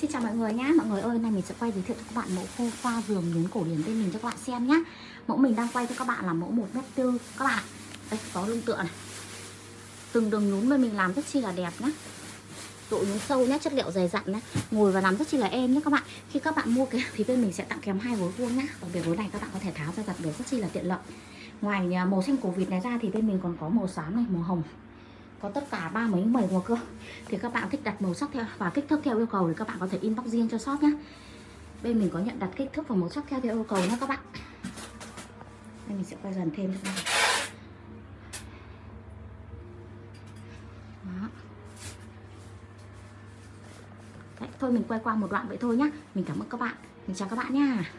Xin chào mọi người nhá. Mọi người ơi, hôm nay mình sẽ quay giới thiệu cho các bạn mẫu khô khoa giường miếng cổ điển bên mình cho các bạn xem nhá. Mẫu mình đang quay cho các bạn là mẫu 1m4 Các bạn, đây có lưng tựa này. Từng đường nhún bên mình làm rất chi là đẹp nhá. Độ nhún sâu nhá, chất liệu dày dặn nhá. Ngồi và nằm rất chi là êm nhá các bạn. Khi các bạn mua cái thì bên mình sẽ tặng kèm hai gối vuông nhá. Và biệt gối này các bạn có thể tháo ra giặt được rất chi là tiện lợi. Ngoài à, màu xanh cổ vịt này ra thì bên mình còn có màu xám này, màu hồng có tất cả ba mấy mẩy màu cơ. Thì các bạn thích đặt màu sắc theo và kích thước theo yêu cầu thì các bạn có thể inbox riêng cho shop nhé bên mình có nhận đặt kích thước và màu sắc theo theo yêu cầu nhé các bạn. Đây mình sẽ quay dần thêm cho các bạn. Đấy, thôi mình quay qua một đoạn vậy thôi nhá. Mình cảm ơn các bạn. Mình chào các bạn nha